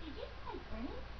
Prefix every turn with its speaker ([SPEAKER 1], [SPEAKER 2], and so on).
[SPEAKER 1] Did you say Prince?